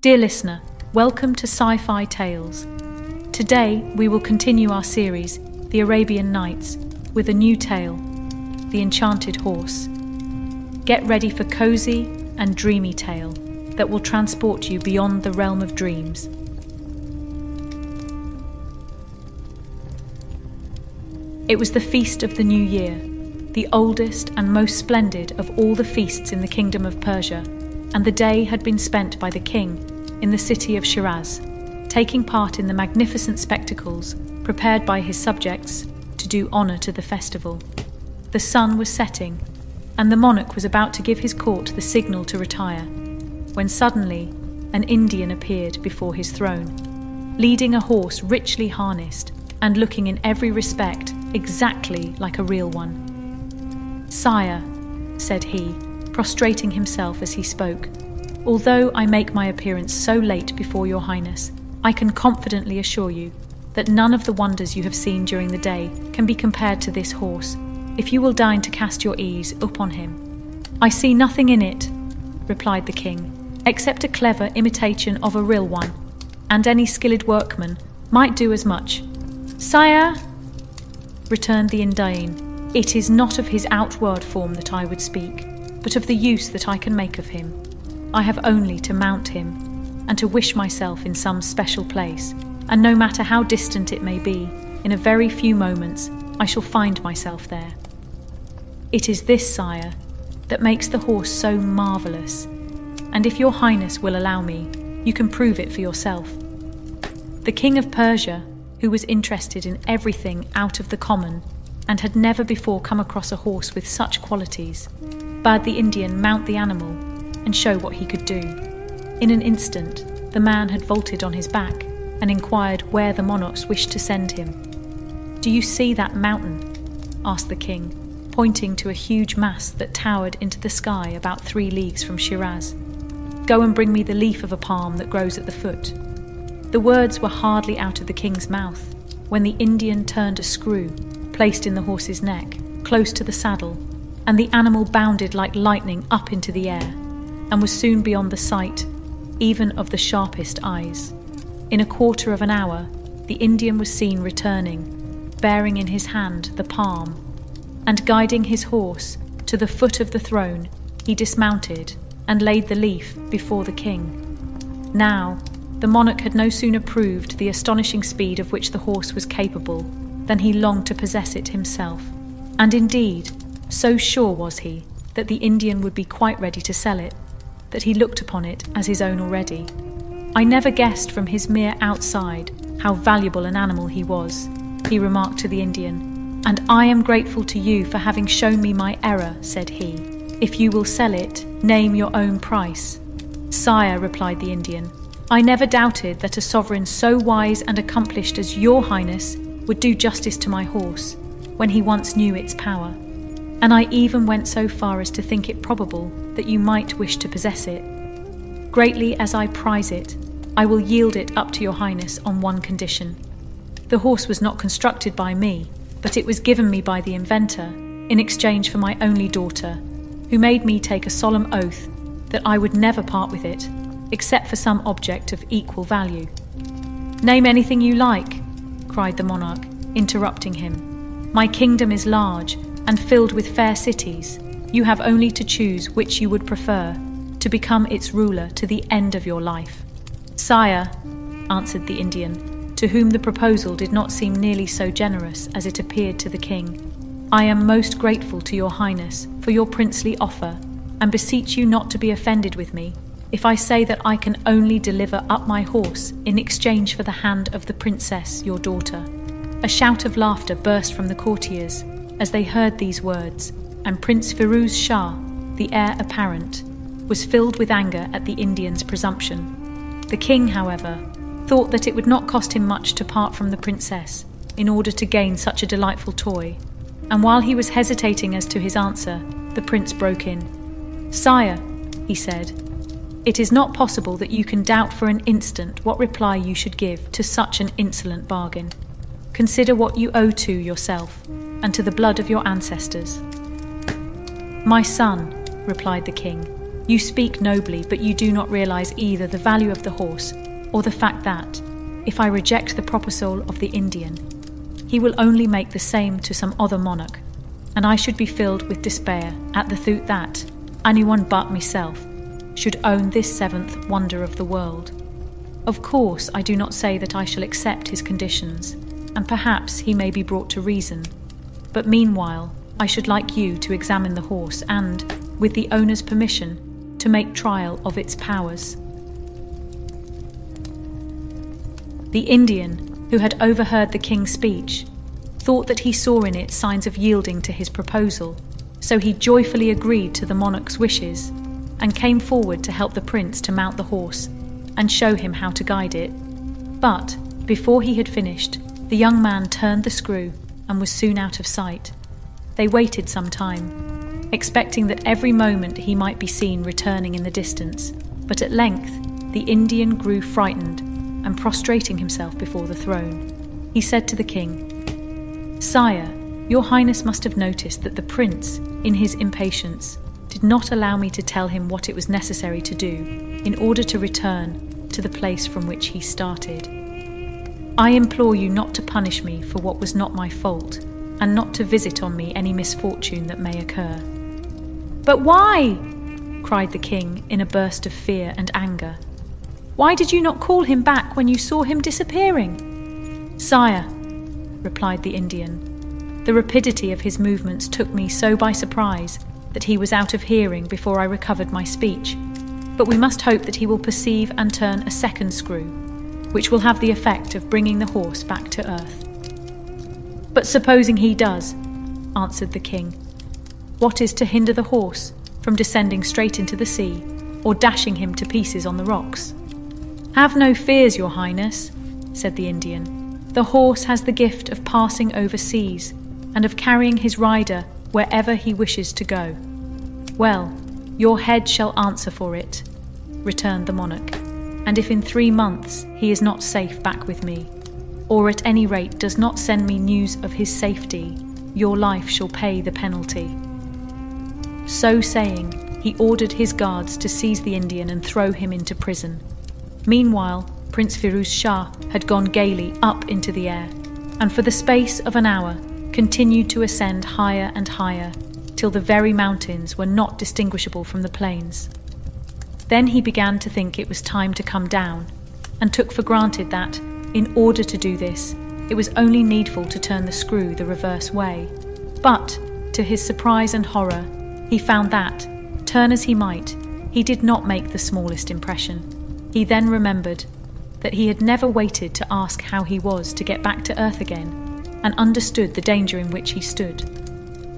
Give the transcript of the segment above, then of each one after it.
Dear listener, welcome to Sci Fi Tales. Today we will continue our series, The Arabian Nights, with a new tale The Enchanted Horse. Get ready for a cozy and dreamy tale that will transport you beyond the realm of dreams. It was the feast of the new year, the oldest and most splendid of all the feasts in the kingdom of Persia, and the day had been spent by the king in the city of Shiraz, taking part in the magnificent spectacles prepared by his subjects to do honour to the festival. The sun was setting, and the monarch was about to give his court the signal to retire, when suddenly an Indian appeared before his throne, leading a horse richly harnessed and looking in every respect exactly like a real one. Sire, said he, prostrating himself as he spoke, although I make my appearance so late before your highness, I can confidently assure you that none of the wonders you have seen during the day can be compared to this horse, if you will deign to cast your ease upon him. I see nothing in it, replied the king, except a clever imitation of a real one, and any skilled workman might do as much. Sire, returned the Indian, it is not of his outward form that I would speak, but of the use that I can make of him. I have only to mount him, and to wish myself in some special place, and no matter how distant it may be, in a very few moments I shall find myself there. It is this, sire, that makes the horse so marvellous, and if your highness will allow me, you can prove it for yourself. The king of Persia who was interested in everything out of the common and had never before come across a horse with such qualities, bade the Indian mount the animal and show what he could do. In an instant, the man had vaulted on his back and inquired where the monarchs wished to send him. Do you see that mountain? asked the king, pointing to a huge mass that towered into the sky about three leagues from Shiraz. Go and bring me the leaf of a palm that grows at the foot. The words were hardly out of the king's mouth when the Indian turned a screw placed in the horse's neck, close to the saddle, and the animal bounded like lightning up into the air and was soon beyond the sight even of the sharpest eyes. In a quarter of an hour, the Indian was seen returning, bearing in his hand the palm, and guiding his horse to the foot of the throne, he dismounted and laid the leaf before the king. Now, the monarch had no sooner proved the astonishing speed of which the horse was capable than he longed to possess it himself. And indeed, so sure was he that the Indian would be quite ready to sell it, that he looked upon it as his own already. I never guessed from his mere outside how valuable an animal he was, he remarked to the Indian. And I am grateful to you for having shown me my error, said he. If you will sell it, name your own price. Sire, replied the Indian, I never doubted that a sovereign so wise and accomplished as your highness would do justice to my horse when he once knew its power. And I even went so far as to think it probable that you might wish to possess it. Greatly as I prize it, I will yield it up to your highness on one condition. The horse was not constructed by me, but it was given me by the inventor in exchange for my only daughter, who made me take a solemn oath that I would never part with it except for some object of equal value. Name anything you like, cried the monarch, interrupting him. My kingdom is large and filled with fair cities. You have only to choose which you would prefer to become its ruler to the end of your life. Sire, answered the Indian, to whom the proposal did not seem nearly so generous as it appeared to the king, I am most grateful to your highness for your princely offer, and beseech you not to be offended with me if I say that I can only deliver up my horse in exchange for the hand of the princess, your daughter. A shout of laughter burst from the courtiers as they heard these words, and Prince Firuz Shah, the heir apparent, was filled with anger at the Indian's presumption. The king, however, thought that it would not cost him much to part from the princess in order to gain such a delightful toy, and while he was hesitating as to his answer, the prince broke in. Sire, he said, it is not possible that you can doubt for an instant what reply you should give to such an insolent bargain. Consider what you owe to yourself and to the blood of your ancestors. My son, replied the king, You speak nobly, but you do not realize either the value of the horse or the fact that, if I reject the proposal of the Indian, he will only make the same to some other monarch, and I should be filled with despair at the thought that anyone but myself should own this seventh wonder of the world. Of course, I do not say that I shall accept his conditions, and perhaps he may be brought to reason. But meanwhile, I should like you to examine the horse and, with the owner's permission, to make trial of its powers. The Indian, who had overheard the king's speech, thought that he saw in it signs of yielding to his proposal, so he joyfully agreed to the monarch's wishes and came forward to help the prince to mount the horse and show him how to guide it. But before he had finished, the young man turned the screw and was soon out of sight. They waited some time, expecting that every moment he might be seen returning in the distance, but at length the Indian grew frightened and prostrating himself before the throne. He said to the king, Sire, your Highness must have noticed that the prince, in his impatience, did not allow me to tell him what it was necessary to do in order to return to the place from which he started. I implore you not to punish me for what was not my fault, and not to visit on me any misfortune that may occur. But why? cried the king in a burst of fear and anger. Why did you not call him back when you saw him disappearing? Sire, replied the Indian, the rapidity of his movements took me so by surprise that he was out of hearing before I recovered my speech. But we must hope that he will perceive and turn a second screw, which will have the effect of bringing the horse back to earth. But supposing he does, answered the king, what is to hinder the horse from descending straight into the sea or dashing him to pieces on the rocks? Have no fears, Your Highness, said the Indian. The horse has the gift of passing over seas and of carrying his rider wherever he wishes to go. Well, your head shall answer for it, returned the monarch, and if in three months he is not safe back with me, or at any rate does not send me news of his safety, your life shall pay the penalty. So saying, he ordered his guards to seize the Indian and throw him into prison. Meanwhile, Prince Firuz Shah had gone gaily up into the air, and for the space of an hour continued to ascend higher and higher, till the very mountains were not distinguishable from the plains. Then he began to think it was time to come down, and took for granted that, in order to do this, it was only needful to turn the screw the reverse way. But, to his surprise and horror, he found that, turn as he might, he did not make the smallest impression. He then remembered that he had never waited to ask how he was to get back to earth again, and understood the danger in which he stood.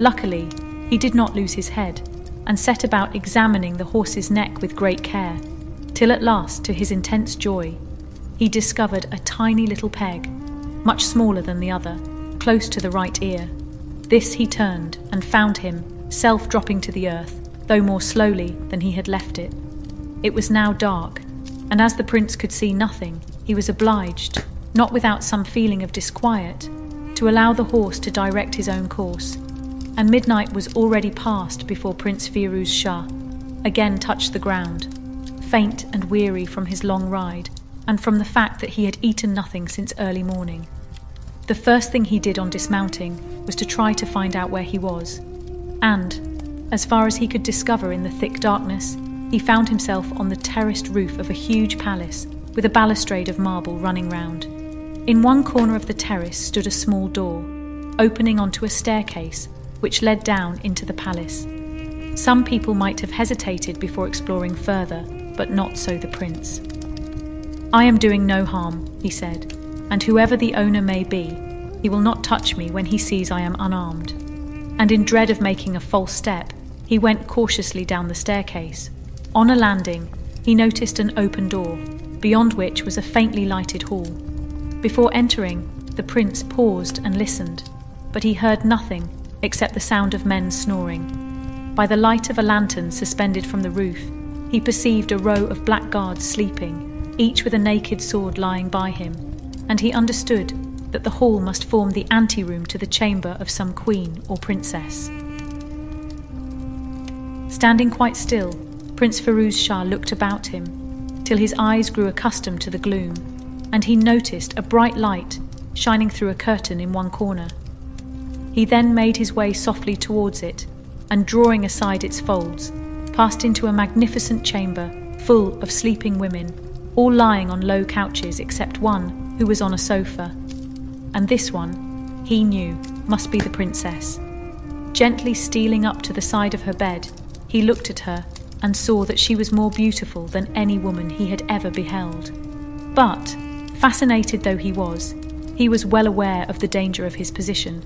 Luckily, he did not lose his head, and set about examining the horse's neck with great care, till at last, to his intense joy, he discovered a tiny little peg, much smaller than the other, close to the right ear. This he turned and found him self dropping to the earth, though more slowly than he had left it. It was now dark, and as the prince could see nothing, he was obliged, not without some feeling of disquiet, to allow the horse to direct his own course. And midnight was already past before Prince Firuz Shah again touched the ground, faint and weary from his long ride, and from the fact that he had eaten nothing since early morning. The first thing he did on dismounting was to try to find out where he was, and, as far as he could discover in the thick darkness, he found himself on the terraced roof of a huge palace with a balustrade of marble running round. In one corner of the terrace stood a small door, opening onto a staircase which led down into the palace. Some people might have hesitated before exploring further, but not so the prince. I am doing no harm, he said, and whoever the owner may be, he will not touch me when he sees I am unarmed and in dread of making a false step, he went cautiously down the staircase. On a landing, he noticed an open door, beyond which was a faintly lighted hall. Before entering, the prince paused and listened, but he heard nothing except the sound of men snoring. By the light of a lantern suspended from the roof, he perceived a row of black guards sleeping, each with a naked sword lying by him, and he understood that the hall must form the anteroom to the chamber of some queen or princess. Standing quite still, Prince Firuz Shah looked about him till his eyes grew accustomed to the gloom, and he noticed a bright light shining through a curtain in one corner. He then made his way softly towards it, and drawing aside its folds, passed into a magnificent chamber full of sleeping women, all lying on low couches except one who was on a sofa. And this one, he knew, must be the princess. Gently stealing up to the side of her bed, he looked at her and saw that she was more beautiful than any woman he had ever beheld. But, fascinated though he was, he was well aware of the danger of his position,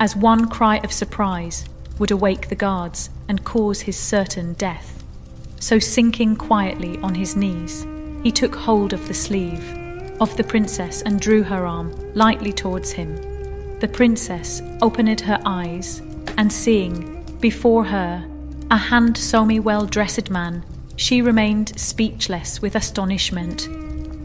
as one cry of surprise would awake the guards and cause his certain death. So, sinking quietly on his knees, he took hold of the sleeve of the princess and drew her arm lightly towards him. The princess opened her eyes, and seeing before her a handsomely well dressed man, she remained speechless with astonishment.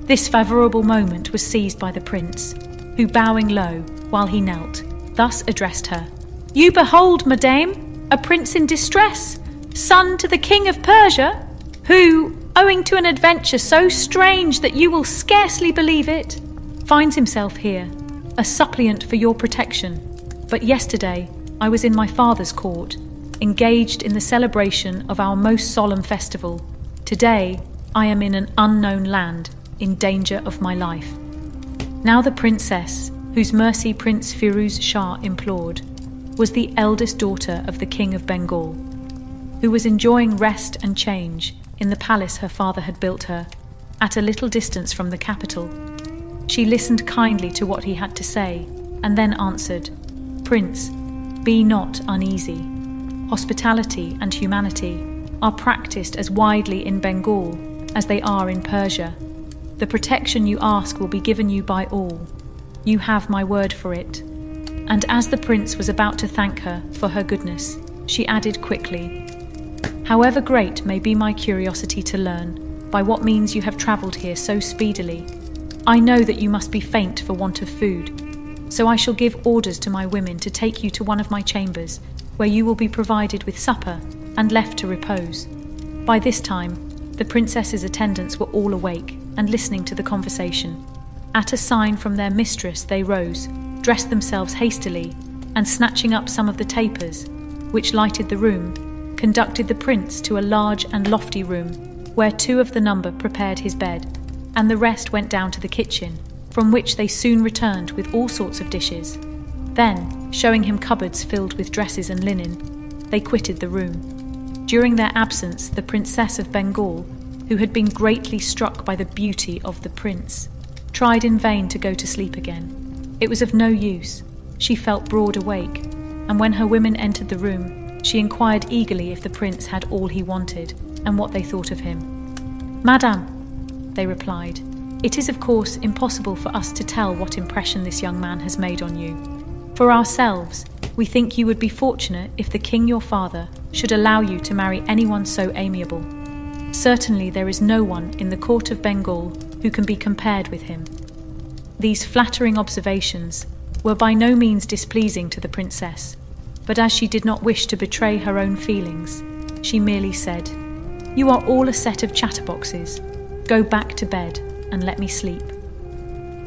This favourable moment was seized by the prince, who, bowing low while he knelt, thus addressed her You behold, madame, a prince in distress, son to the king of Persia, who, owing to an adventure so strange that you will scarcely believe it, finds himself here, a suppliant for your protection. But yesterday I was in my father's court engaged in the celebration of our most solemn festival. Today, I am in an unknown land, in danger of my life. Now, the princess, whose mercy Prince Firuz Shah implored, was the eldest daughter of the King of Bengal, who was enjoying rest and change in the palace her father had built her, at a little distance from the capital. She listened kindly to what he had to say, and then answered, Prince, be not uneasy hospitality, and humanity are practiced as widely in Bengal as they are in Persia. The protection you ask will be given you by all. You have my word for it. And as the prince was about to thank her for her goodness, she added quickly, However great may be my curiosity to learn by what means you have travelled here so speedily, I know that you must be faint for want of food. So I shall give orders to my women to take you to one of my chambers where you will be provided with supper and left to repose. By this time, the princess's attendants were all awake and listening to the conversation. At a sign from their mistress, they rose, dressed themselves hastily, and snatching up some of the tapers, which lighted the room, conducted the prince to a large and lofty room, where two of the number prepared his bed, and the rest went down to the kitchen, from which they soon returned with all sorts of dishes. Then, showing him cupboards filled with dresses and linen, they quitted the room. During their absence, the Princess of Bengal, who had been greatly struck by the beauty of the prince, tried in vain to go to sleep again. It was of no use. She felt broad awake, and when her women entered the room, she inquired eagerly if the prince had all he wanted and what they thought of him. Madame, they replied, it is of course impossible for us to tell what impression this young man has made on you. For ourselves, we think you would be fortunate if the king your father should allow you to marry anyone so amiable. Certainly, there is no one in the court of Bengal who can be compared with him. These flattering observations were by no means displeasing to the princess, but as she did not wish to betray her own feelings, she merely said, You are all a set of chatterboxes. Go back to bed and let me sleep.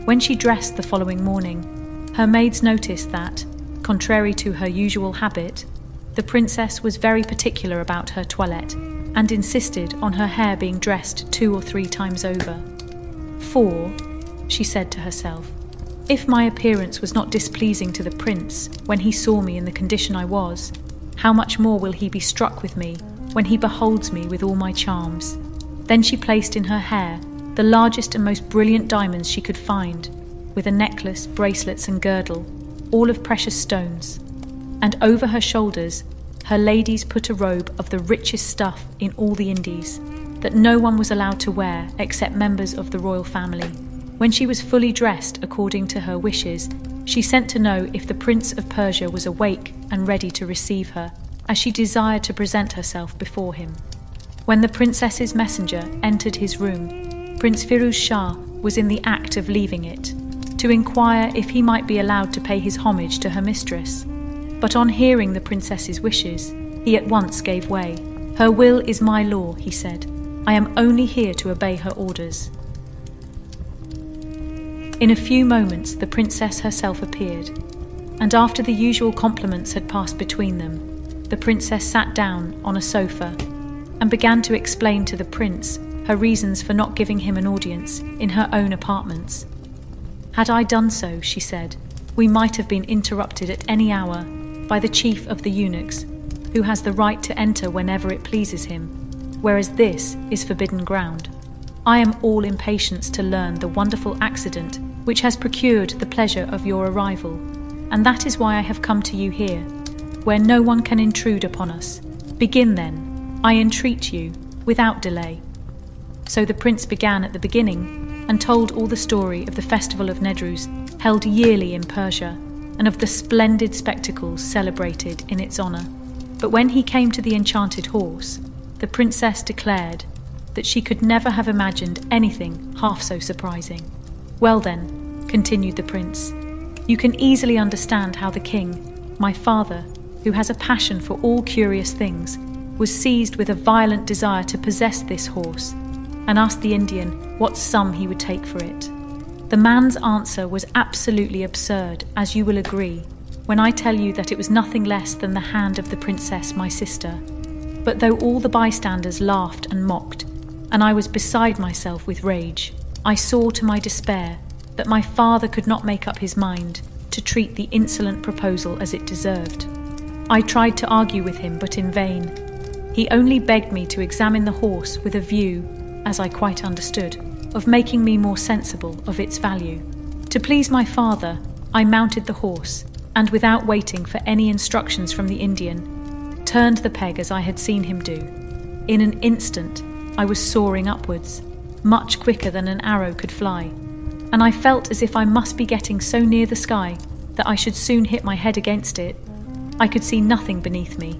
When she dressed the following morning, her maids noticed that, contrary to her usual habit, the princess was very particular about her toilette and insisted on her hair being dressed two or three times over. For, she said to herself, if my appearance was not displeasing to the prince when he saw me in the condition I was, how much more will he be struck with me when he beholds me with all my charms? Then she placed in her hair the largest and most brilliant diamonds she could find, with a necklace, bracelets, and girdle, all of precious stones. And over her shoulders, her ladies put a robe of the richest stuff in all the Indies, that no one was allowed to wear except members of the royal family. When she was fully dressed according to her wishes, she sent to know if the Prince of Persia was awake and ready to receive her, as she desired to present herself before him. When the princess's messenger entered his room, Prince Firuz Shah was in the act of leaving it to inquire if he might be allowed to pay his homage to her mistress. But on hearing the princess's wishes, he at once gave way. Her will is my law, he said. I am only here to obey her orders. In a few moments, the princess herself appeared, and after the usual compliments had passed between them, the princess sat down on a sofa and began to explain to the prince her reasons for not giving him an audience in her own apartments. Had I done so, she said, we might have been interrupted at any hour by the chief of the eunuchs, who has the right to enter whenever it pleases him, whereas this is forbidden ground. I am all impatience to learn the wonderful accident which has procured the pleasure of your arrival, and that is why I have come to you here, where no one can intrude upon us. Begin then, I entreat you, without delay. So the prince began at the beginning and told all the story of the festival of Nedruz held yearly in Persia and of the splendid spectacles celebrated in its honour. But when he came to the enchanted horse, the princess declared that she could never have imagined anything half so surprising. Well, then, continued the prince, you can easily understand how the king, my father, who has a passion for all curious things, was seized with a violent desire to possess this horse and asked the Indian what sum he would take for it. The man's answer was absolutely absurd, as you will agree, when I tell you that it was nothing less than the hand of the princess, my sister. But though all the bystanders laughed and mocked, and I was beside myself with rage, I saw to my despair that my father could not make up his mind to treat the insolent proposal as it deserved. I tried to argue with him, but in vain. He only begged me to examine the horse with a view, as I quite understood, of making me more sensible of its value. To please my father, I mounted the horse, and without waiting for any instructions from the Indian, turned the peg as I had seen him do. In an instant, I was soaring upwards, much quicker than an arrow could fly, and I felt as if I must be getting so near the sky that I should soon hit my head against it. I could see nothing beneath me,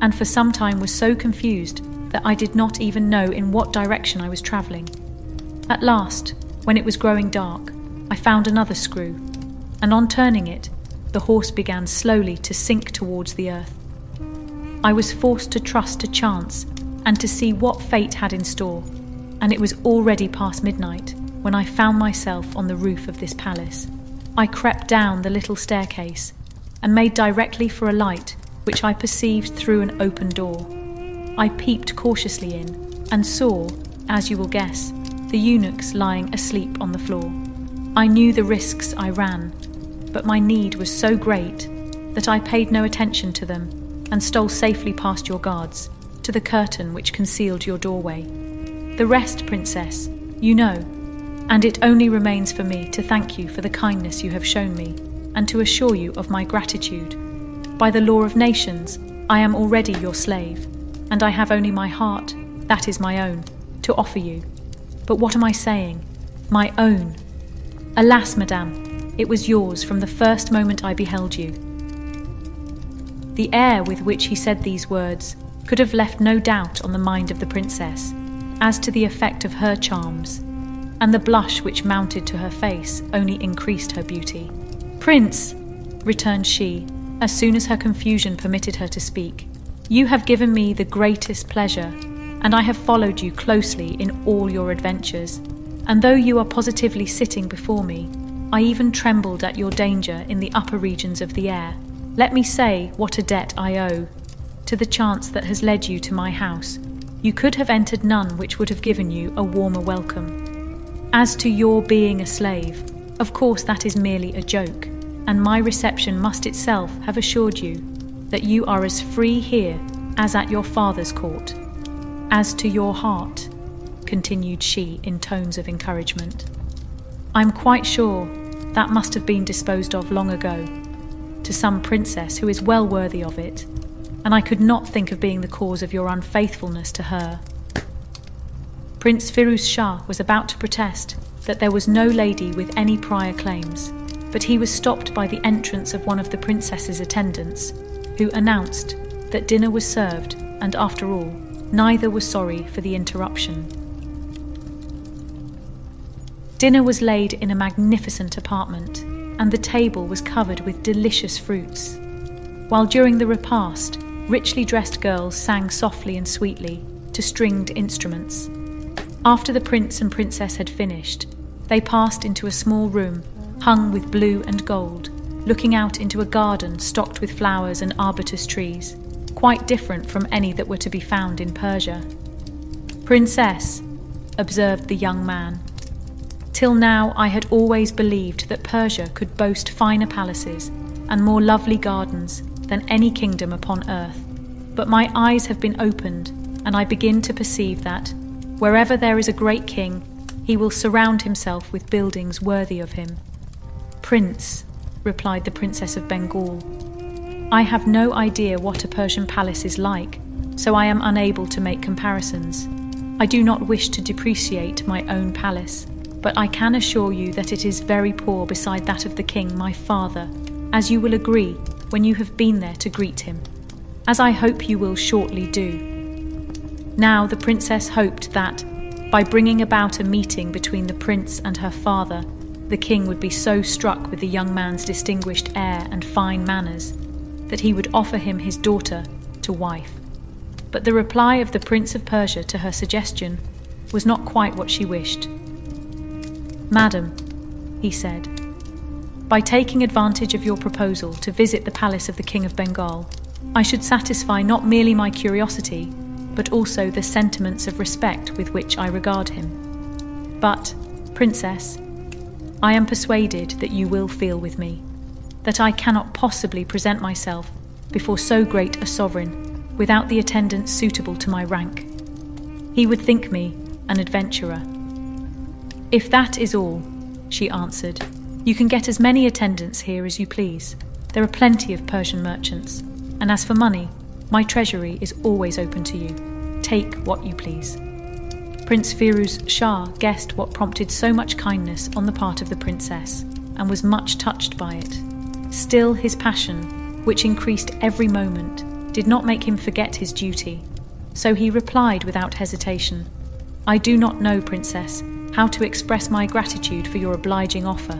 and for some time was so confused that I did not even know in what direction I was travelling. At last, when it was growing dark, I found another screw, and on turning it, the horse began slowly to sink towards the earth. I was forced to trust to chance and to see what fate had in store, and it was already past midnight when I found myself on the roof of this palace. I crept down the little staircase and made directly for a light which I perceived through an open door. I peeped cautiously in and saw, as you will guess, the eunuchs lying asleep on the floor. I knew the risks I ran, but my need was so great that I paid no attention to them and stole safely past your guards to the curtain which concealed your doorway. The rest, Princess, you know, and it only remains for me to thank you for the kindness you have shown me and to assure you of my gratitude. By the law of nations, I am already your slave, and I have only my heart, that is my own, to offer you. But what am I saying? My own. Alas, madame, it was yours from the first moment I beheld you. The air with which he said these words could have left no doubt on the mind of the princess as to the effect of her charms, and the blush which mounted to her face only increased her beauty. Prince, returned she, as soon as her confusion permitted her to speak, you have given me the greatest pleasure and I have followed you closely in all your adventures. And though you are positively sitting before me, I even trembled at your danger in the upper regions of the air. Let me say what a debt I owe to the chance that has led you to my house. You could have entered none which would have given you a warmer welcome. As to your being a slave, of course that is merely a joke, and my reception must itself have assured you that you are as free here as at your father's court. As to your heart, continued she in tones of encouragement, I'm quite sure that must have been disposed of long ago to some princess who is well worthy of it, and I could not think of being the cause of your unfaithfulness to her. Prince Firuz Shah was about to protest that there was no lady with any prior claims, but he was stopped by the entrance of one of the princess's attendants, who announced that dinner was served, and after all, Neither was sorry for the interruption. Dinner was laid in a magnificent apartment, and the table was covered with delicious fruits. While during the repast, richly dressed girls sang softly and sweetly to stringed instruments. After the prince and princess had finished, they passed into a small room hung with blue and gold, looking out into a garden stocked with flowers and arbutus trees, quite different from any that were to be found in Persia. Princess, observed the young man, till now I had always believed that Persia could boast finer palaces and more lovely gardens than any kingdom upon earth. But my eyes have been opened, and I begin to perceive that, wherever there is a great king, he will surround himself with buildings worthy of him. Prince, replied the Princess of Bengal, I have no idea what a Persian palace is like, so I am unable to make comparisons. I do not wish to depreciate my own palace, but I can assure you that it is very poor beside that of the king, my father, as you will agree when you have been there to greet him, as I hope you will shortly do. Now the princess hoped that, by bringing about a meeting between the prince and her father, the king would be so struck with the young man's distinguished air and fine manners that he would offer him his daughter to wife. But the reply of the Prince of Persia to her suggestion was not quite what she wished. Madam, he said, by taking advantage of your proposal to visit the palace of the King of Bengal, I should satisfy not merely my curiosity, but also the sentiments of respect with which I regard him. But, Princess, I am persuaded that you will feel with me, that I cannot possibly present myself before so great a sovereign without the attendants suitable to my rank. He would think me an adventurer. If that is all, she answered, you can get as many attendants here as you please. There are plenty of Persian merchants. And as for money, my treasury is always open to you. Take what you please. Prince Firuz Shah guessed what prompted so much kindness on the part of the princess and was much touched by it. Still, his passion, which increased every moment, did not make him forget his duty. So he replied without hesitation I do not know, Princess, how to express my gratitude for your obliging offer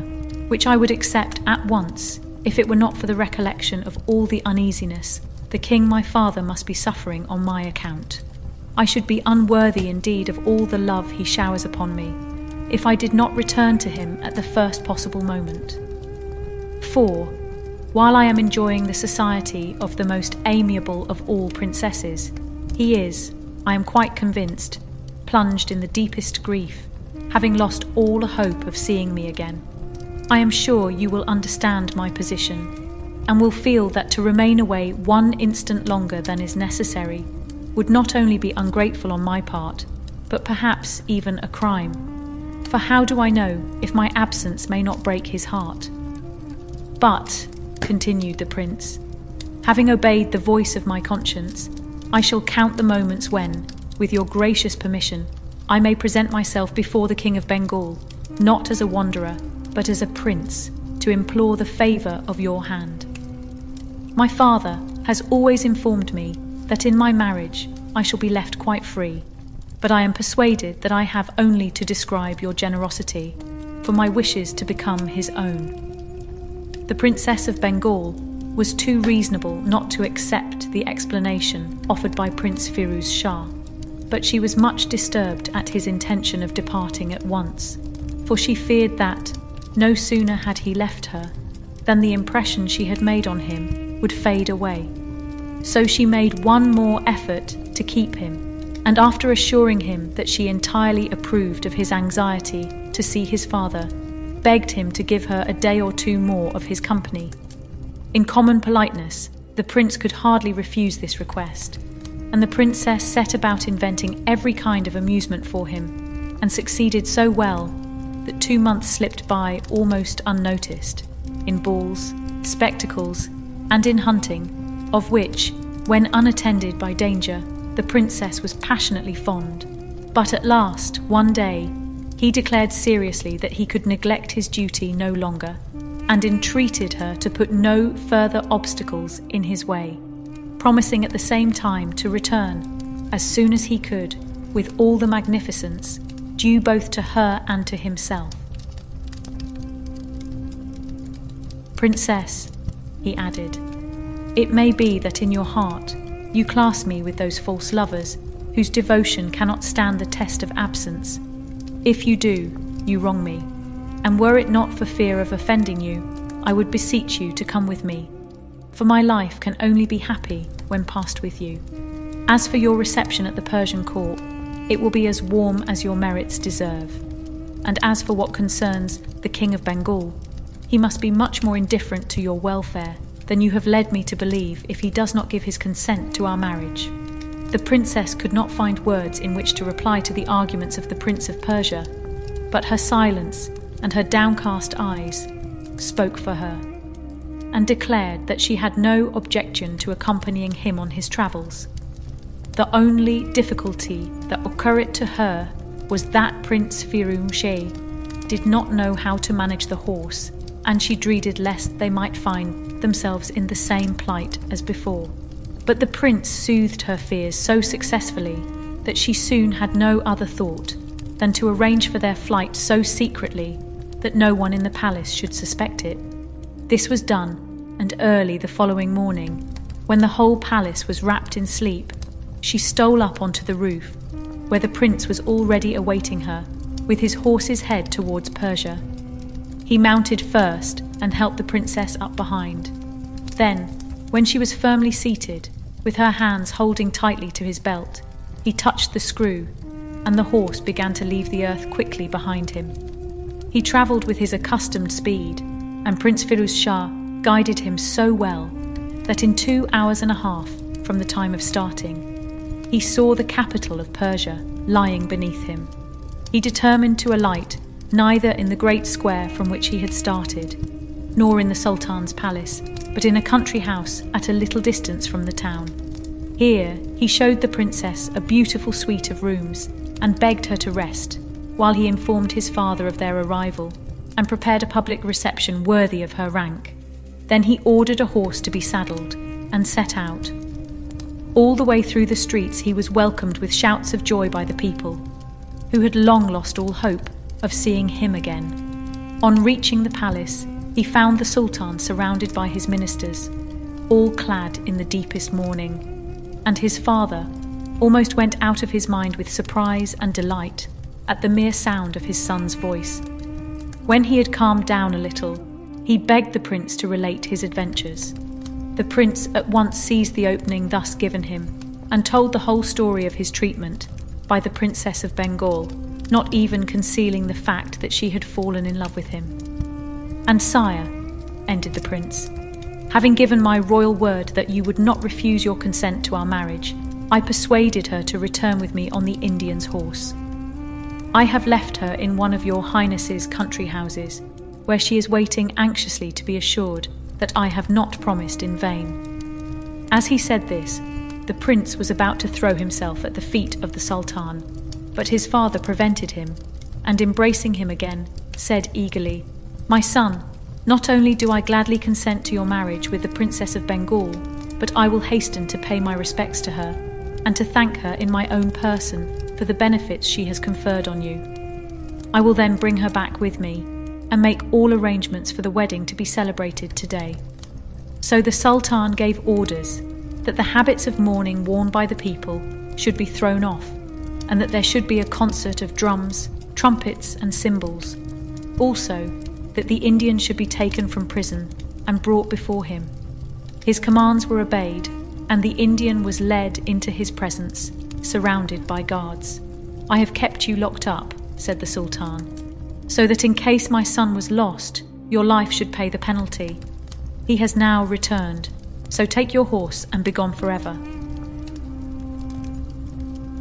which I would accept at once if it were not for the recollection of all the uneasiness the king my father must be suffering on my account. I should be unworthy indeed of all the love he showers upon me if I did not return to him at the first possible moment. For, while I am enjoying the society of the most amiable of all princesses, he is, I am quite convinced, plunged in the deepest grief, having lost all hope of seeing me again. I am sure you will understand my position and will feel that to remain away one instant longer than is necessary would not only be ungrateful on my part, but perhaps even a crime. For how do I know if my absence may not break his heart? But, continued the prince, having obeyed the voice of my conscience, I shall count the moments when, with your gracious permission, I may present myself before the King of Bengal, not as a wanderer, but as a prince to implore the favour of your hand. My father has always informed me that in my marriage I shall be left quite free, but I am persuaded that I have only to describe your generosity for my wishes to become his own. The Princess of Bengal was too reasonable not to accept the explanation offered by Prince Firuz Shah, but she was much disturbed at his intention of departing at once, for she feared that, no sooner had he left her than the impression she had made on him would fade away. So she made one more effort to keep him, and after assuring him that she entirely approved of his anxiety to see his father, begged him to give her a day or two more of his company. In common politeness, the prince could hardly refuse this request, and the princess set about inventing every kind of amusement for him, and succeeded so well that two months slipped by almost unnoticed in balls, spectacles, and in hunting, of which, when unattended by danger, the princess was passionately fond. But at last, one day, he declared seriously that he could neglect his duty no longer, and entreated her to put no further obstacles in his way, promising at the same time to return, as soon as he could, with all the magnificence due both to her and to himself. Princess, he added, it may be that in your heart You class me with those false lovers whose devotion cannot stand the test of absence. If you do, you wrong me, and were it not for fear of offending you, I would beseech you to come with me, for my life can only be happy when passed with you. As for your reception at the Persian court, it will be as warm as your merits deserve. And as for what concerns the King of Bengal, he must be much more indifferent to your welfare than you have led me to believe if he does not give his consent to our marriage. The princess could not find words in which to reply to the arguments of the Prince of Persia, but her silence and her downcast eyes spoke for her, and declared that she had no objection to accompanying him on his travels. The only difficulty that occurred to her was that Prince Firuz Shah did not know how to manage the horse, and she dreaded lest they might find themselves in the same plight as before. But the prince soothed her fears so successfully that she soon had no other thought than to arrange for their flight so secretly that no one in the palace should suspect it. This was done, and early the following morning, when the whole palace was wrapped in sleep, she stole up onto the roof, where the prince was already awaiting her, with his horse's head towards Persia. He mounted first and helped the princess up behind. Then, when she was firmly seated, with her hands holding tightly to his belt, he touched the screw, and the horse began to leave the earth quickly behind him. He travelled with his accustomed speed, and Prince Firuz Shah guided him so well that in two hours and a half from the time of starting, he saw the capital of Persia lying beneath him. He determined to alight neither in the great square from which he had started, nor in the Sultan's palace, but in a country house at a little distance from the town. Here he showed the princess a beautiful suite of rooms and begged her to rest, while he informed his father of their arrival and prepared a public reception worthy of her rank. Then he ordered a horse to be saddled and set out all the way through the streets, he was welcomed with shouts of joy by the people, who had long lost all hope of seeing him again. On reaching the palace, he found the Sultan surrounded by his ministers, all clad in the deepest mourning, and his father almost went out of his mind with surprise and delight at the mere sound of his son's voice. When he had calmed down a little, he begged the prince to relate his adventures. The prince at once seized the opening thus given him and told the whole story of his treatment by the Princess of Bengal, not even concealing the fact that she had fallen in love with him. And sire, ended the prince, having given my royal word that you would not refuse your consent to our marriage, I persuaded her to return with me on the Indian's horse. I have left her in one of your highness's country houses, where she is waiting anxiously to be assured that I have not promised in vain. As he said this, the prince was about to throw himself at the feet of the Sultan, but his father prevented him, and embracing him again, said eagerly, My son, not only do I gladly consent to your marriage with the Princess of Bengal, but I will hasten to pay my respects to her, and to thank her in my own person for the benefits she has conferred on you. I will then bring her back with me and make all arrangements for the wedding to be celebrated today. So the Sultan gave orders that the habits of mourning worn by the people should be thrown off, and that there should be a concert of drums, trumpets, and cymbals. Also, that the Indian should be taken from prison and brought before him. His commands were obeyed, and the Indian was led into his presence, surrounded by guards. I have kept you locked up, said the Sultan, so that in case my son was lost, your life should pay the penalty. He has now returned, so take your horse and begone forever.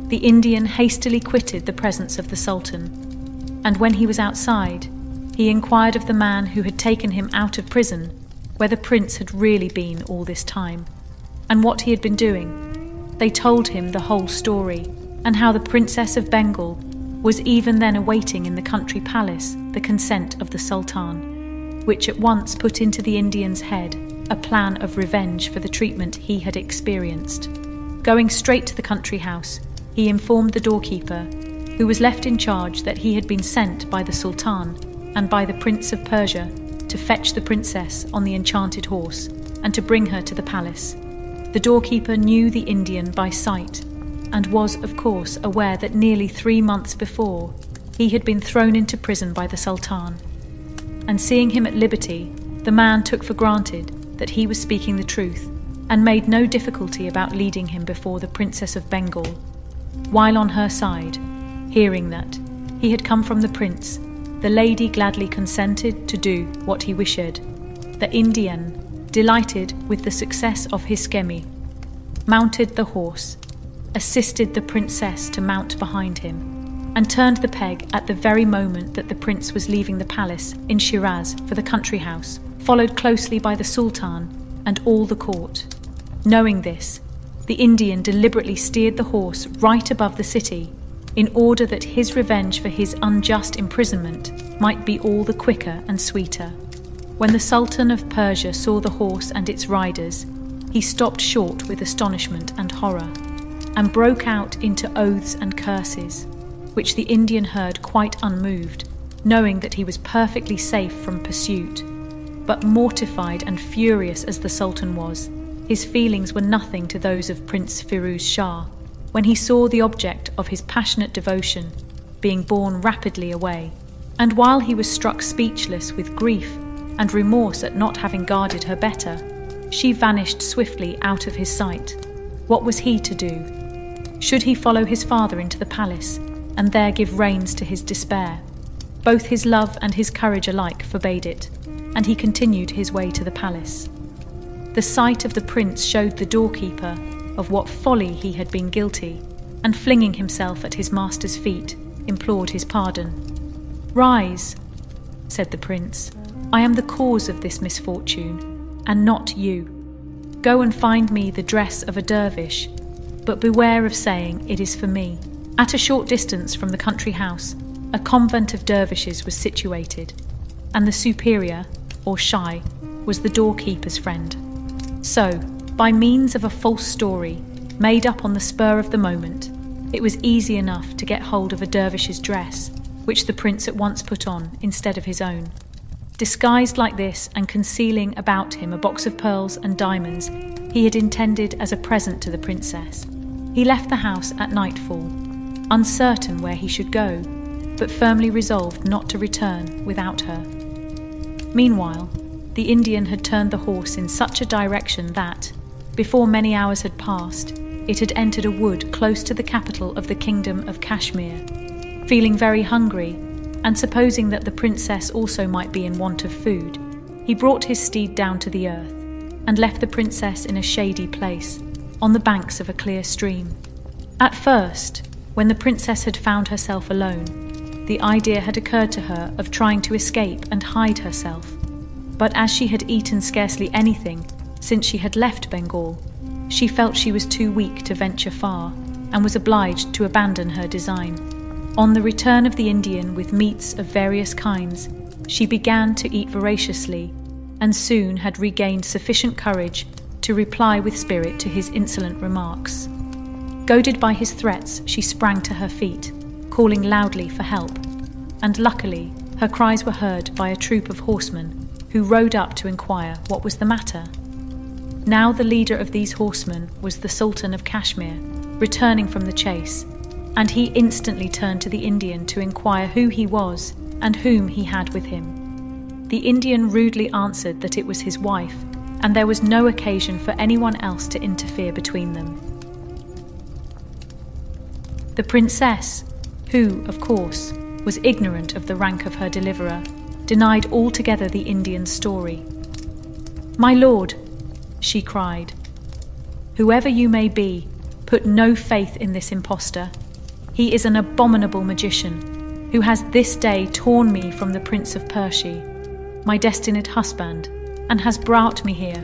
The Indian hastily quitted the presence of the Sultan, and when he was outside, he inquired of the man who had taken him out of prison where the prince had really been all this time, and what he had been doing. They told him the whole story, and how the Princess of Bengal was even then awaiting in the country palace the consent of the Sultan, which at once put into the Indian's head a plan of revenge for the treatment he had experienced. Going straight to the country house, he informed the doorkeeper, who was left in charge, that he had been sent by the Sultan and by the Prince of Persia to fetch the princess on the enchanted horse and to bring her to the palace. The doorkeeper knew the Indian by sight and was, of course, aware that nearly three months before he had been thrown into prison by the Sultan. And seeing him at liberty, the man took for granted that he was speaking the truth and made no difficulty about leading him before the Princess of Bengal. While on her side, hearing that he had come from the prince, the lady gladly consented to do what he wished. The Indian, delighted with the success of his skemi, mounted the horse, assisted the princess to mount behind him, and turned the peg at the very moment that the prince was leaving the palace in Shiraz for the country house, followed closely by the sultan and all the court. Knowing this, the Indian deliberately steered the horse right above the city in order that his revenge for his unjust imprisonment might be all the quicker and sweeter. When the Sultan of Persia saw the horse and its riders, he stopped short with astonishment and horror, and broke out into oaths and curses, which the Indian heard quite unmoved, knowing that he was perfectly safe from pursuit. But mortified and furious as the Sultan was, his feelings were nothing to those of Prince Firuz Shah when he saw the object of his passionate devotion being borne rapidly away. And while he was struck speechless with grief and remorse at not having guarded her better, she vanished swiftly out of his sight. What was he to do? Should he follow his father into the palace and there give reins to his despair? Both his love and his courage alike forbade it, and he continued his way to the palace. The sight of the prince showed the doorkeeper of what folly he had been guilty, and flinging himself at his master's feet, implored his pardon. Rise, said the prince. I am the cause of this misfortune, and not you. Go and find me the dress of a dervish, but beware of saying it is for me. At a short distance from the country house, a convent of dervishes was situated, and the superior, or Sheikh, was the doorkeeper's friend. So, by means of a false story, made up on the spur of the moment, it was easy enough to get hold of a dervish's dress, which the prince at once put on instead of his own. Disguised like this and concealing about him a box of pearls and diamonds he had intended as a present to the princess, he left the house at nightfall, uncertain where he should go, but firmly resolved not to return without her. Meanwhile, the Indian had turned the horse in such a direction that, before many hours had passed, it had entered a wood close to the capital of the kingdom of Kashmir. Feeling very hungry, and supposing that the princess also might be in want of food, he brought his steed down to the earth and left the princess in a shady place, on the banks of a clear stream. At first, when the princess had found herself alone, the idea had occurred to her of trying to escape and hide herself. But as she had eaten scarcely anything since she had left Bengal, she felt she was too weak to venture far and was obliged to abandon her design. On the return of the Indian with meats of various kinds, she began to eat voraciously and soon had regained sufficient courage to reply with spirit to his insolent remarks. Goaded by his threats, she sprang to her feet, calling loudly for help, and luckily her cries were heard by a troop of horsemen who rode up to inquire what was the matter. Now the leader of these horsemen was the Sultan of Kashmir, returning from the chase, and he instantly turned to the Indian to inquire who he was and whom he had with him. The Indian rudely answered that it was his wife, and there was no occasion for anyone else to interfere between them. The princess, who, of course, was ignorant of the rank of her deliverer, denied altogether the Indian's story. My lord, she cried. Whoever you may be, put no faith in this impostor. He is an abominable magician, who has this day torn me from the Prince of Persia, my destined husband, and has brought me here,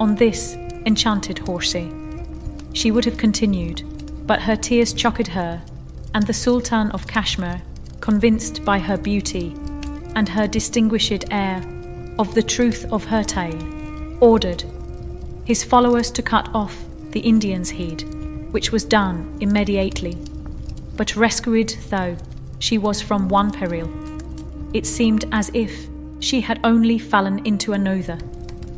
on this enchanted horsey. She would have continued, but her tears choked her, and the Sultan of Kashmir, convinced by her beauty and her distinguished air of the truth of her tale, ordered his followers to cut off the Indian's head, which was done immediately. But rescued though she was from one peril, it seemed as if she had only fallen into another.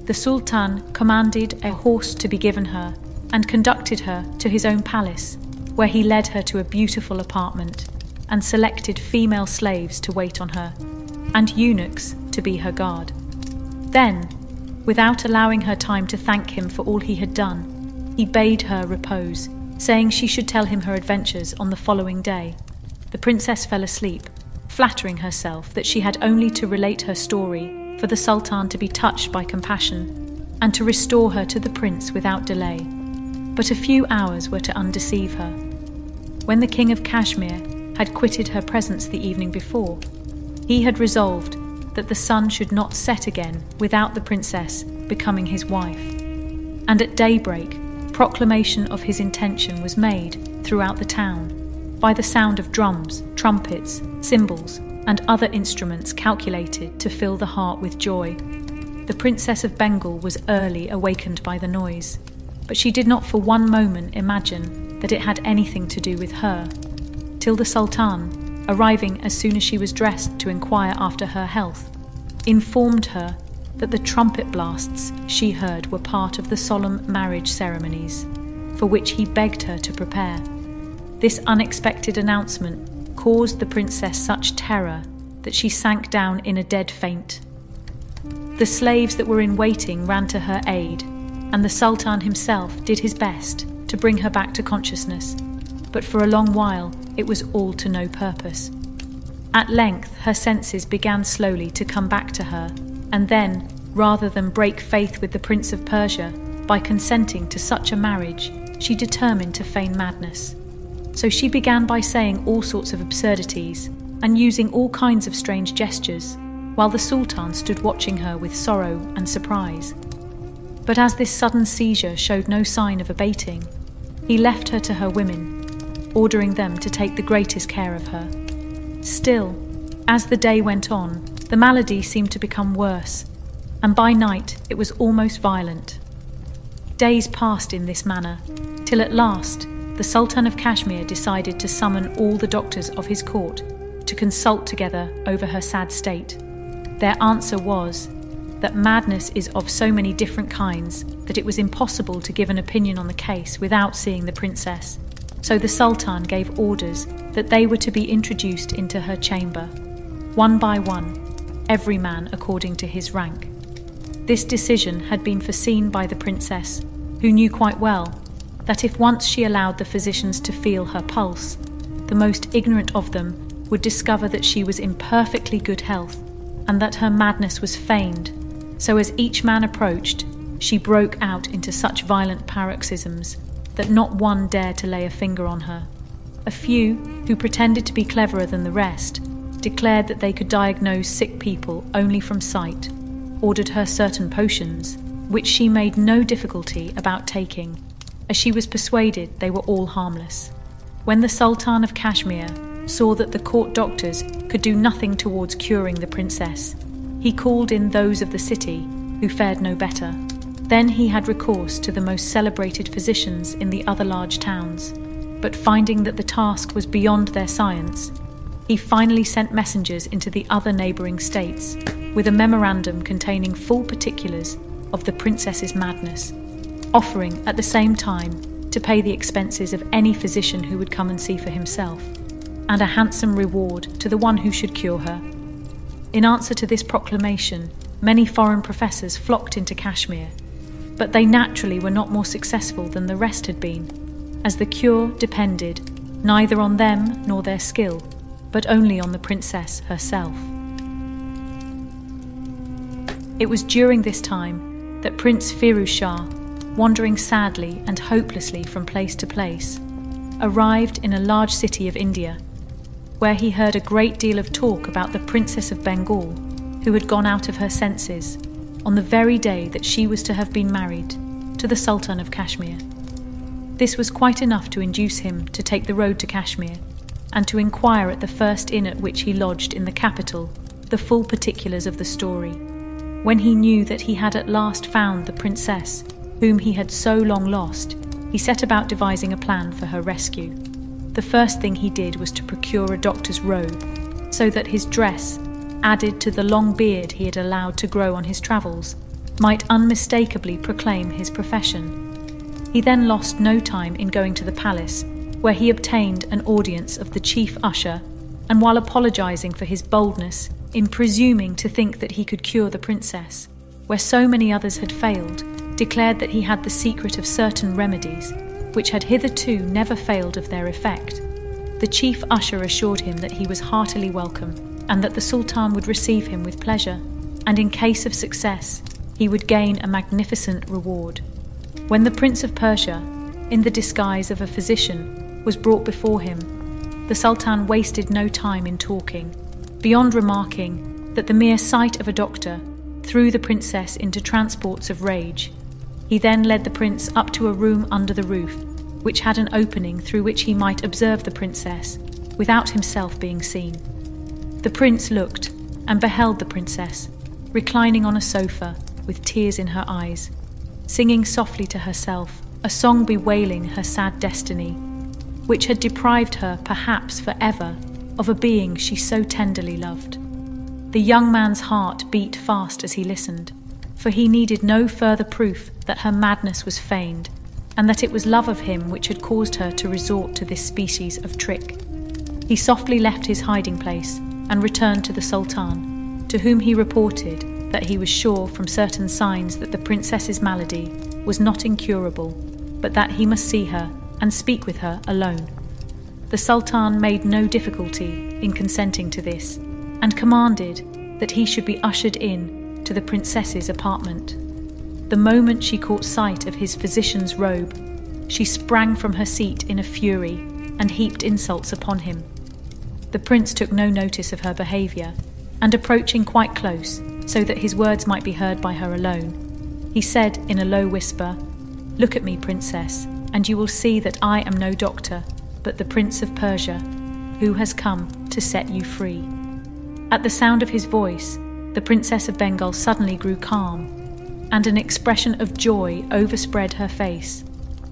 The Sultan commanded a horse to be given her, and conducted her to his own palace, where he led her to a beautiful apartment and selected female slaves to wait on her and eunuchs to be her guard. Then, without allowing her time to thank him for all he had done, he bade her repose, saying she should tell him her adventures on the following day. The princess fell asleep, flattering herself that she had only to relate her story for the Sultan to be touched by compassion and to restore her to the prince without delay. But a few hours were to undeceive her. When the King of Kashmir had quitted her presence the evening before, he had resolved that the sun should not set again without the princess becoming his wife. And at daybreak, proclamation of his intention was made throughout the town by the sound of drums, trumpets, cymbals, and other instruments calculated to fill the heart with joy. The Princess of Bengal was early awakened by the noise, but she did not for one moment imagine that it had anything to do with her, till the Sultan, arriving as soon as she was dressed to inquire after her health, informed her that the trumpet blasts she heard were part of the solemn marriage ceremonies, for which he begged her to prepare. This unexpected announcement caused the princess such terror that she sank down in a dead faint. The slaves that were in waiting ran to her aid, and the Sultan himself did his best to bring her back to consciousness, but for a long while it was all to no purpose. At length, her senses began slowly to come back to her, and then, rather than break faith with the Prince of Persia by consenting to such a marriage, she determined to feign madness. So she began by saying all sorts of absurdities and using all kinds of strange gestures, while the Sultan stood watching her with sorrow and surprise. But as this sudden seizure showed no sign of abating, he left her to her women ordering them to take the greatest care of her. Still, as the day went on, the malady seemed to become worse, and by night it was almost violent. Days passed in this manner, till at last the Sultan of Kashmir decided to summon all the doctors of his court to consult together over her sad state. Their answer was that madness is of so many different kinds that it was impossible to give an opinion on the case without seeing the princess so the Sultan gave orders that they were to be introduced into her chamber, one by one, every man according to his rank. This decision had been foreseen by the princess, who knew quite well that if once she allowed the physicians to feel her pulse, the most ignorant of them would discover that she was in perfectly good health and that her madness was feigned. So, as each man approached, she broke out into such violent paroxysms that not one dared to lay a finger on her. A few, who pretended to be cleverer than the rest, declared that they could diagnose sick people only from sight, ordered her certain potions, which she made no difficulty about taking, as she was persuaded they were all harmless. When the Sultan of Kashmir saw that the court doctors could do nothing towards curing the princess, he called in those of the city who fared no better. Then he had recourse to the most celebrated physicians in the other large towns, but finding that the task was beyond their science, he finally sent messengers into the other neighbouring states with a memorandum containing full particulars of the princess's madness, offering at the same time to pay the expenses of any physician who would come and see for himself, and a handsome reward to the one who should cure her. In answer to this proclamation, many foreign professors flocked into Kashmir but they naturally were not more successful than the rest had been, as the cure depended neither on them nor their skill, but only on the princess herself. It was during this time that Prince Firuz Shah, wandering sadly and hopelessly from place to place, arrived in a large city of India, where he heard a great deal of talk about the Princess of Bengal, who had gone out of her senses on the very day that she was to have been married to the Sultan of Kashmir. This was quite enough to induce him to take the road to Kashmir and to inquire at the first inn at which he lodged in the capital the full particulars of the story. When he knew that he had at last found the princess whom he had so long lost, he set about devising a plan for her rescue. The first thing he did was to procure a doctor's robe, so that his dress added to the long beard he had allowed to grow on his travels, might unmistakably proclaim his profession. He then lost no time in going to the palace, where he obtained an audience of the chief usher, and while apologizing for his boldness in presuming to think that he could cure the princess, where so many others had failed, declared that he had the secret of certain remedies, which had hitherto never failed of their effect. The chief usher assured him that he was heartily welcome, and that the Sultan would receive him with pleasure, and in case of success, he would gain a magnificent reward. When the Prince of Persia, in the disguise of a physician, was brought before him, the Sultan wasted no time in talking, beyond remarking that the mere sight of a doctor threw the princess into transports of rage. He then led the prince up to a room under the roof, which had an opening through which he might observe the princess without himself being seen. The prince looked and beheld the princess, reclining on a sofa with tears in her eyes, singing softly to herself a song bewailing her sad destiny, which had deprived her, perhaps forever, of a being she so tenderly loved. The young man's heart beat fast as he listened, for he needed no further proof that her madness was feigned, and that it was love of him which had caused her to resort to this species of trick. He softly left his hiding place and returned to the Sultan, to whom he reported that he was sure from certain signs that the princess's malady was not incurable, but that he must see her and speak with her alone. The Sultan made no difficulty in consenting to this, and commanded that he should be ushered in to the princess's apartment. The moment she caught sight of his physician's robe, she sprang from her seat in a fury and heaped insults upon him. The prince took no notice of her behaviour, and approaching quite close, so that his words might be heard by her alone, he said in a low whisper, Look at me, princess, and you will see that I am no doctor but the Prince of Persia, who has come to set you free. At the sound of his voice, the Princess of Bengal suddenly grew calm, and an expression of joy overspread her face,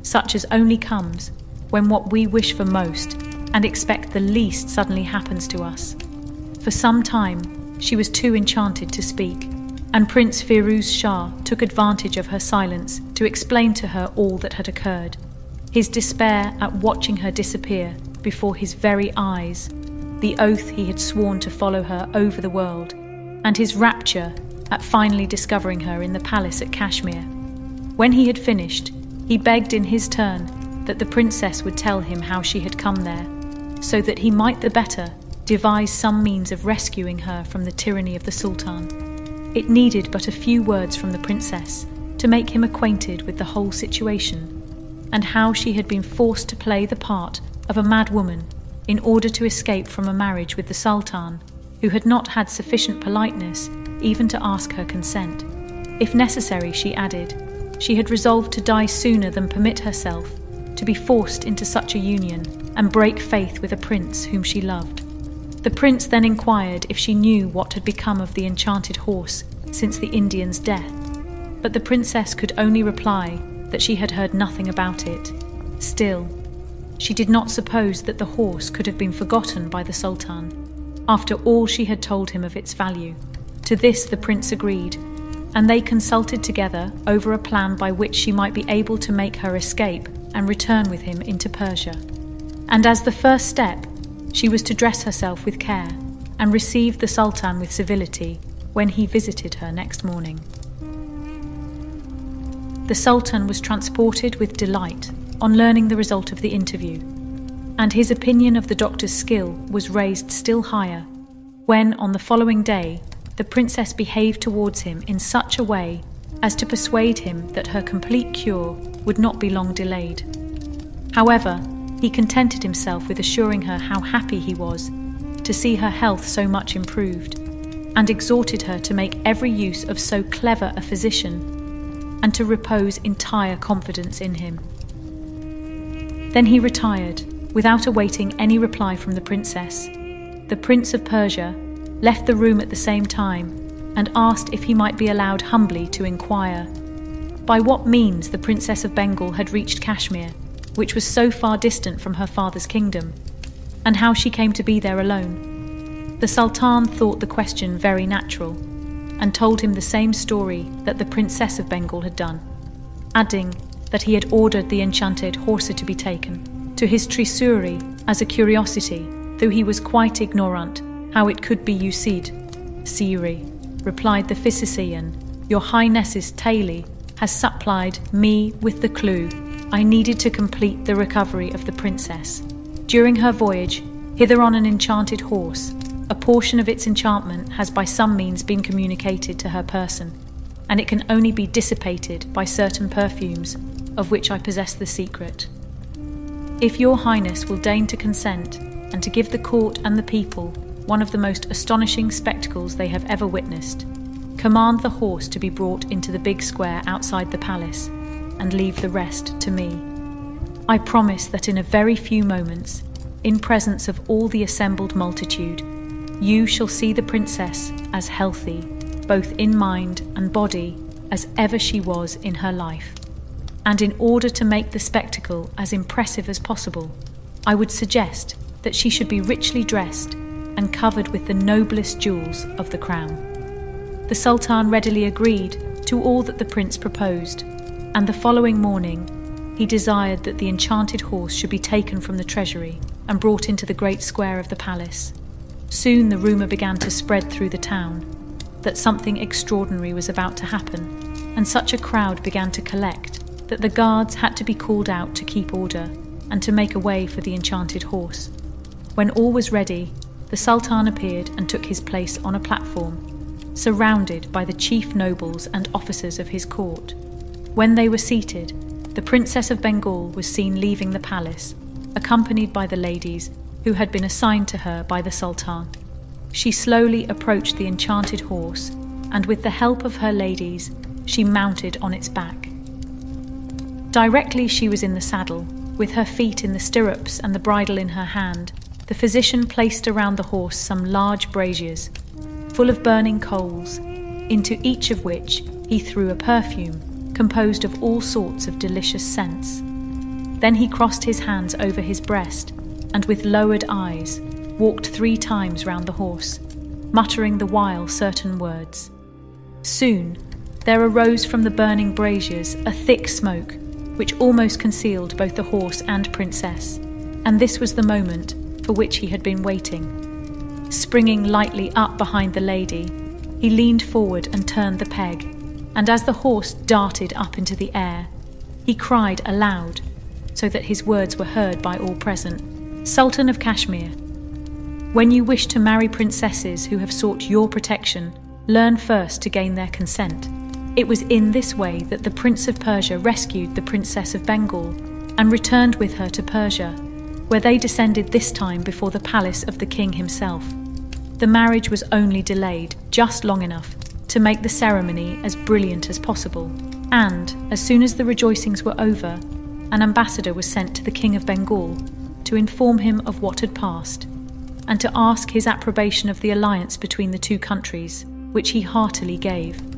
such as only comes when what we wish for most and expect the least suddenly happens to us. For some time, she was too enchanted to speak, and Prince Firuz Shah took advantage of her silence to explain to her all that had occurred his despair at watching her disappear before his very eyes, the oath he had sworn to follow her over the world, and his rapture at finally discovering her in the palace at Kashmir. When he had finished, he begged in his turn that the princess would tell him how she had come there, so that he might the better devise some means of rescuing her from the tyranny of the Sultan. It needed but a few words from the princess to make him acquainted with the whole situation and how she had been forced to play the part of a mad woman in order to escape from a marriage with the Sultan, who had not had sufficient politeness even to ask her consent. If necessary, she added, she had resolved to die sooner than permit herself to be forced into such a union and break faith with a prince whom she loved. The prince then inquired if she knew what had become of the enchanted horse since the Indian's death, but the princess could only reply that she had heard nothing about it. Still, she did not suppose that the horse could have been forgotten by the Sultan, after all she had told him of its value. To this the prince agreed, and they consulted together over a plan by which she might be able to make her escape and return with him into Persia. And as the first step, she was to dress herself with care and receive the Sultan with civility when he visited her next morning the Sultan was transported with delight on learning the result of the interview, and his opinion of the doctor's skill was raised still higher when, on the following day, the princess behaved towards him in such a way as to persuade him that her complete cure would not be long delayed. However, he contented himself with assuring her how happy he was to see her health so much improved, and exhorted her to make every use of so clever a physician and to repose entire confidence in him. Then he retired, without awaiting any reply from the princess. The Prince of Persia left the room at the same time and asked if he might be allowed humbly to inquire by what means the Princess of Bengal had reached Kashmir, which was so far distant from her father's kingdom, and how she came to be there alone. The Sultan thought the question very natural and told him the same story that the Princess of Bengal had done, adding that he had ordered the enchanted horse to be taken to his trisuri as a curiosity, though he was quite ignorant how it could be used. Siri, replied the physician, Your Highness's tailey has supplied me with the clue I needed to complete the recovery of the princess. During her voyage, hither on an enchanted horse, a portion of its enchantment has by some means been communicated to her person, and it can only be dissipated by certain perfumes, of which I possess the secret. If your highness will deign to consent, and to give the court and the people one of the most astonishing spectacles they have ever witnessed, command the horse to be brought into the big square outside the palace, and leave the rest to me. I promise that in a very few moments, in presence of all the assembled multitude, you shall see the princess as healthy, both in mind and body, as ever she was in her life. And in order to make the spectacle as impressive as possible, I would suggest that she should be richly dressed and covered with the noblest jewels of the crown. The Sultan readily agreed to all that the prince proposed, and the following morning he desired that the enchanted horse should be taken from the treasury and brought into the great square of the palace. Soon the rumour began to spread through the town that something extraordinary was about to happen, and such a crowd began to collect that the guards had to be called out to keep order and to make a way for the enchanted horse. When all was ready, the Sultan appeared and took his place on a platform, surrounded by the chief nobles and officers of his court. When they were seated, the Princess of Bengal was seen leaving the palace, accompanied by the ladies who had been assigned to her by the Sultan. She slowly approached the enchanted horse, and with the help of her ladies, she mounted on its back. Directly she was in the saddle, with her feet in the stirrups and the bridle in her hand, the physician placed around the horse some large braziers, full of burning coals, into each of which he threw a perfume composed of all sorts of delicious scents. Then he crossed his hands over his breast and with lowered eyes walked three times round the horse, muttering the while certain words. Soon there arose from the burning braziers a thick smoke, which almost concealed both the horse and princess, and this was the moment for which he had been waiting. Springing lightly up behind the lady, he leaned forward and turned the peg and as the horse darted up into the air, he cried aloud, so that his words were heard by all present Sultan of Kashmir, when you wish to marry princesses who have sought your protection, learn first to gain their consent. It was in this way that the Prince of Persia rescued the Princess of Bengal and returned with her to Persia, where they descended this time before the palace of the king himself. The marriage was only delayed just long enough to make the ceremony as brilliant as possible. And, as soon as the rejoicings were over, an ambassador was sent to the King of Bengal to inform him of what had passed, and to ask his approbation of the alliance between the two countries, which he heartily gave.